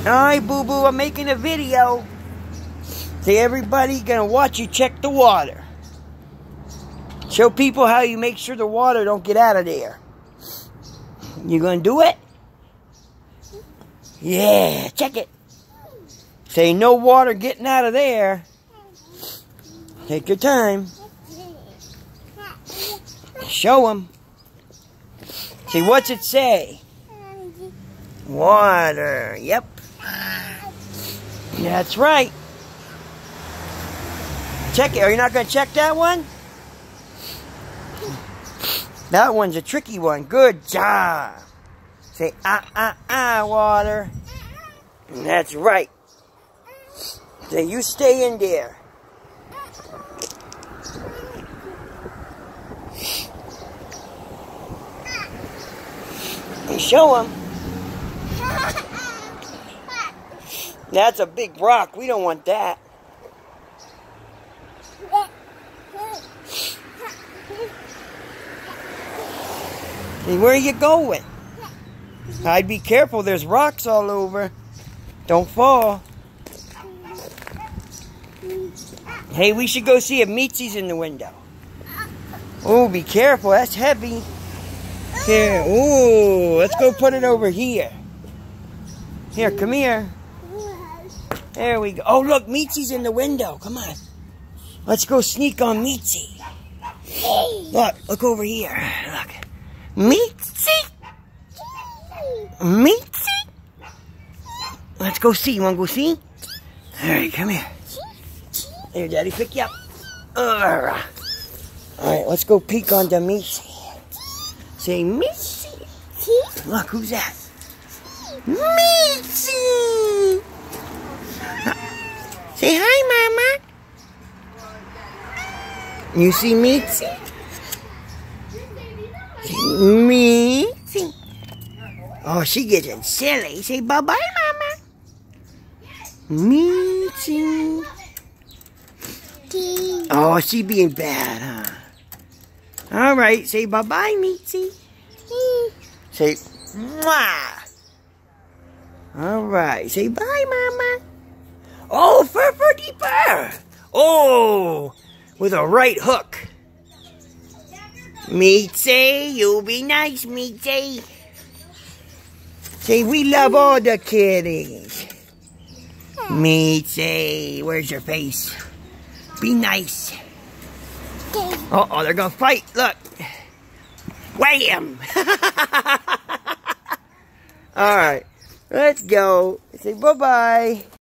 Alright, boo boo, I'm making a video. Say everybody gonna watch you check the water. Show people how you make sure the water don't get out of there. You gonna do it? Yeah, check it. Say no water getting out of there. Take your time. Show them. See, what's it say? Water. Yep. That's right. Check it. Are you not going to check that one? That one's a tricky one. Good job. Say, ah, ah, ah, water. That's right. Say, you stay in there. And show them. That's a big rock. We don't want that. Hey, where are you going? I'd be careful. There's rocks all over. Don't fall. Hey, we should go see if Meetsy's in the window. Oh, be careful. That's heavy. Here. Ooh, let's go put it over here. Here, come here. There we go. Oh, look, Meetsy's in the window. Come on. Let's go sneak on Meetsy. Look, look over here. Look. Meetsy. Meetsy. Let's go see. You want to go see? All right, come here. Here, Daddy, pick you up. All right, All right let's go peek on the Meetsy. Say, Meetsy. Look, who's that? Meetsy. Say hi, Mama. You see Meetsy? Meetsy. Oh, she getting silly. Say bye-bye, Mama. Meetsy. Oh, she being bad, huh? All right, say bye-bye, Meetsy. Say, mwah. All right, say bye, Mama. Oh, fur, fur, deeper. Oh, with a right hook. Meetsy, you be nice, Meetsy. Say, we love all the kitties. Meetsy, where's your face? Be nice. Uh oh, they're gonna fight. Look. Wham! All right, let's go. Say bye bye.